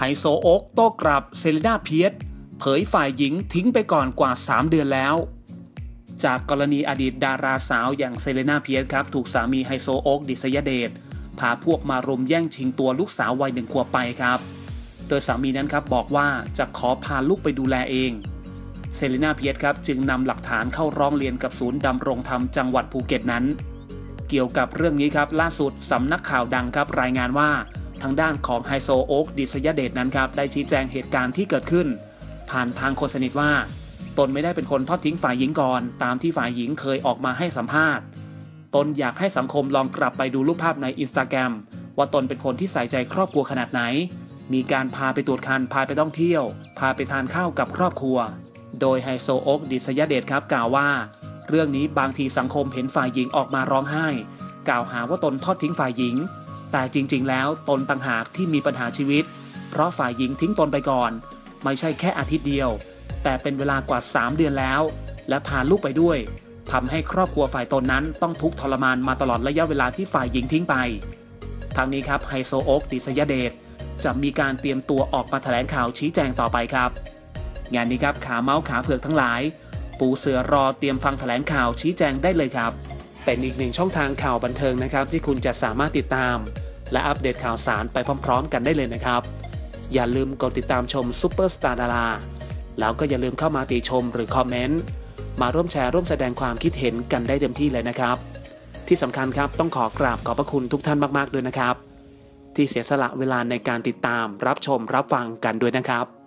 ไฮโซโอ๊กโต้กลับเซเลนาเพียสเผยฝ่ายหญิงทิ้งไปก่อนกว่า 3 เดือนแล้ว จากกรณีอดีตดาราสาวอย่างเซเลนาเพียสครับ ถูกสามีไฮโซโอ๊กดิษยเดชพาพวกมารุมแย่งชิงตัวลูกสาววัยหนึ่งขวบไปครับ โดยสามีนั้นครับบอกว่าจะขอพาลูกไปดูแลเอง เซเลนาเพียสครับจึงนำหลักฐานเข้าร้องเรียนกับศูนย์ดำรงธรรมจังหวัดภูเก็ตนั้น เกี่ยวกับเรื่องนี้ครับล่าสุดสำนักข่าวดังครับรายงานว่า ทางด้านของไฮโซโอ๊กดิษยเดชนั้นครับได้ชี้แจงเหตุการณ์ที่เกิดขึ้น ผ่านทางคนสนิทว่า ตนไม่ได้เป็นคนทอดทิ้งฝ่ายหญิงก่อน ตามที่ฝ่ายหญิงเคยออกมาให้สัมภาษณ์ ตนอยากให้สังคมลองกลับไปดูรูปภาพในอินสตาแกรมว่าตนเป็นคนที่ใส่ใจครอบครัวขนาดไหน มีการพาไปตรวจคันพาไปท่องเที่ยว พาไปทานข้าวกับครอบครัว โดยไฮโซโอ๊กดิษยเดชครับกล่าวว่า เรื่องนี้บางทีสังคมเห็นฝ่ายหญิงออกมาร้องไห้ กล่าวหาว่าตนทอดทิ้งฝ่ายหญิง แต่จริงๆ แล้วตนต่างหากที่มีปัญหาชีวิต เพราะฝ่ายหญิงทิ้งตนไปก่อน ไม่ใช่แค่อาทิตย์เดียว แต่เป็นเวลากว่า 3 เดือนแล้ว และพาลูกไปด้วยทำให้ครอบครัวฝ่ายตนนั้นต้องทุกข์ทรมานมาตลอดระยะเวลาที่ฝ่ายหญิงทิ้งไปทางนี้ครับไฮโซโอ๊กดิษยเดชจะมีการเตรียมตัวออกมาแถลงข่าวชี้แจงต่อไปครับ งานนี้ครับขาเมาส์ขาเผือกทั้งหลาย ปูเสือรอเตรียมฟังแถลงข่าวชี้แจงได้เลยครับ เป็นอีกหนึ่งช่องทางข่าวบันเทิงนะครับ ที่คุณจะสามารถติดตาม และอัปเดตข่าวสารไปพร้อม ๆ กันได้เลยนะครับ อย่าลืมกดติดตามชมซูเปอร์สตาร์ดาราแล้วก็อย่าลืมเข้ามาติชมหรือคอมเมนต์มาร่วมแชร์ร่วมแสดงความคิดเห็นกันได้เต็มที่เลยนะครับ ที่สำคัญครับต้องขอกราบขอบพระคุณทุกท่านมากๆด้วยนะครับ ที่เสียสละเวลาในการติดตามรับชมรับฟังกันด้วยนะครับ